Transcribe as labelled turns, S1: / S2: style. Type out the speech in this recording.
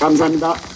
S1: 감사합니다.